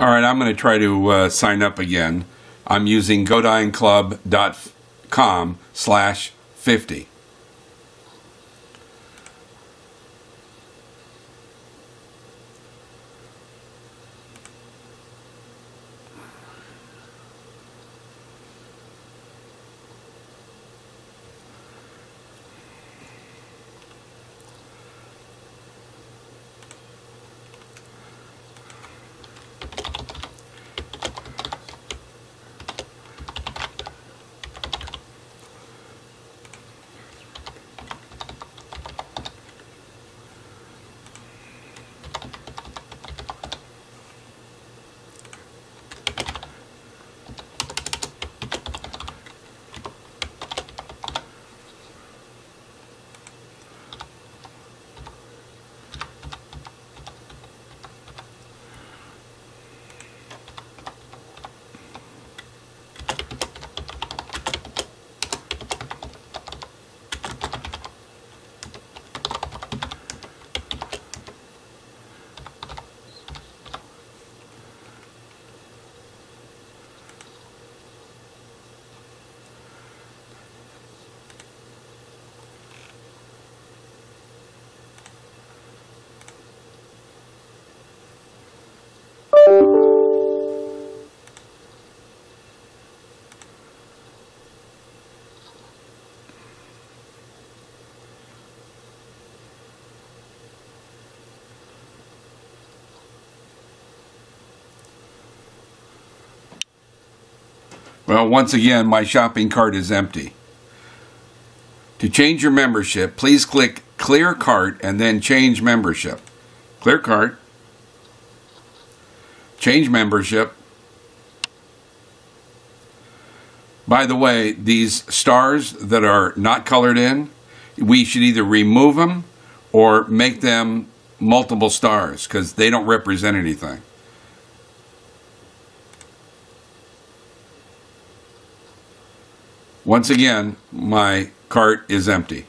All right, I'm going to try to uh, sign up again. I'm using godineClub.com slash 50. Well, once again, my shopping cart is empty. To change your membership, please click Clear Cart and then Change Membership. Clear Cart. Change Membership. By the way, these stars that are not colored in, we should either remove them or make them multiple stars because they don't represent anything. Once again, my cart is empty.